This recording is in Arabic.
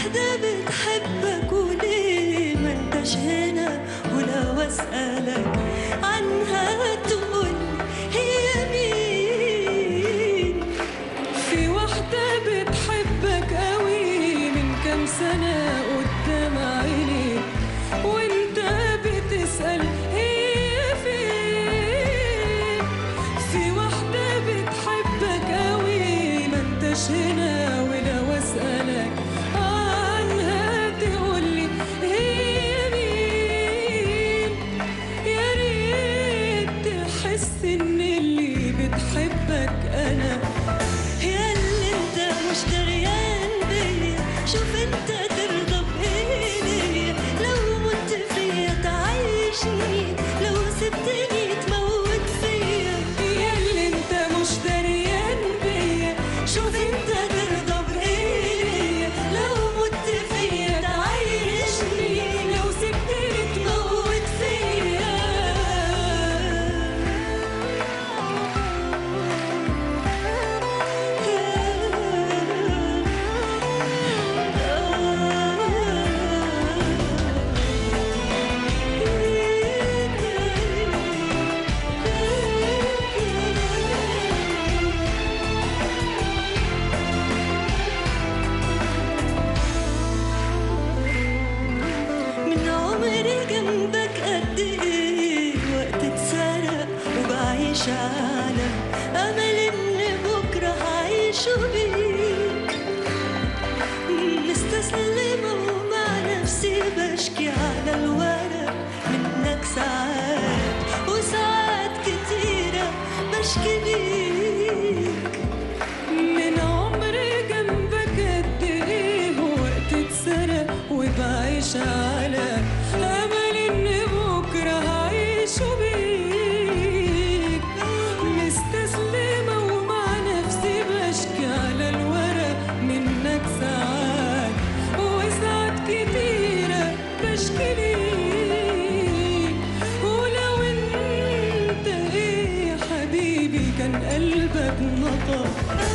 واحدة بتحبك وليه ما انتش هنا ولو اسألك عنها تقول هي مين؟ في واحدة بتحبك قوي من كام سنة قدام عيني وانت بتسأل هي فين؟ في وحدة بتحبك قوي ما انتش هنا show. Thank you.